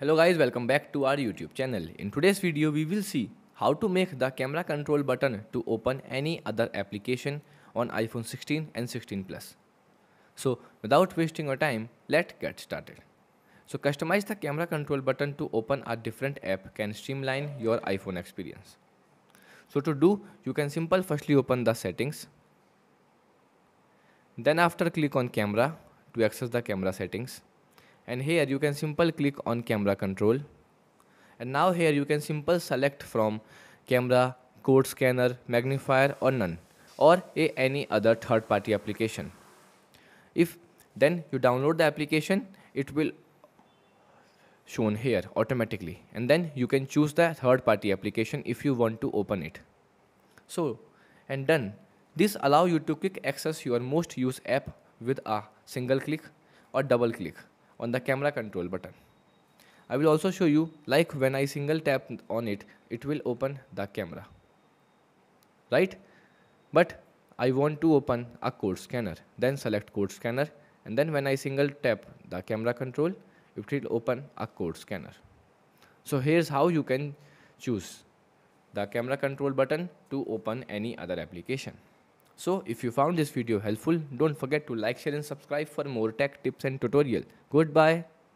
Hello guys, welcome back to our YouTube channel. In today's video, we will see how to make the camera control button to open any other application on iPhone 16 and 16 Plus. So without wasting your time, let's get started. So customize the camera control button to open a different app can streamline your iPhone experience. So to do, you can simple firstly open the settings. Then after click on camera to access the camera settings and here you can simple click on camera control. And now here you can simple select from camera code scanner magnifier or none or a any other third party application. If then you download the application it will shown here automatically. And then you can choose the third party application if you want to open it. So and done. This allow you to quick access your most used app with a single click or double click on the camera control button. I will also show you like when I single tap on it, it will open the camera. Right? But I want to open a code scanner. Then select code scanner and then when I single tap the camera control, it will open a code scanner. So here's how you can choose the camera control button to open any other application. So if you found this video helpful, don't forget to like, share and subscribe for more tech tips and tutorial. Goodbye.